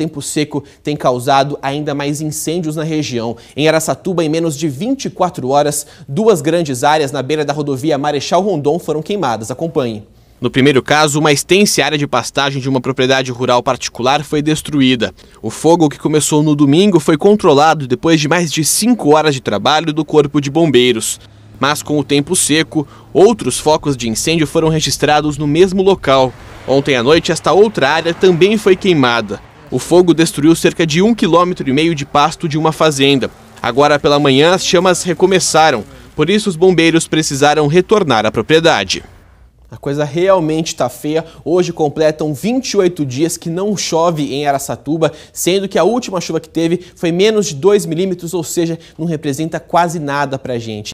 tempo seco tem causado ainda mais incêndios na região. Em Araçatuba, em menos de 24 horas, duas grandes áreas na beira da rodovia Marechal Rondon foram queimadas. Acompanhe. No primeiro caso, uma extensa área de pastagem de uma propriedade rural particular foi destruída. O fogo, que começou no domingo, foi controlado depois de mais de cinco horas de trabalho do Corpo de Bombeiros. Mas com o tempo seco, outros focos de incêndio foram registrados no mesmo local. Ontem à noite, esta outra área também foi queimada. O fogo destruiu cerca de um quilômetro e meio de pasto de uma fazenda. Agora pela manhã, as chamas recomeçaram. Por isso, os bombeiros precisaram retornar à propriedade. A coisa realmente está feia. Hoje completam 28 dias que não chove em Araçatuba, sendo que a última chuva que teve foi menos de 2 milímetros, ou seja, não representa quase nada para a gente.